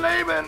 Laban.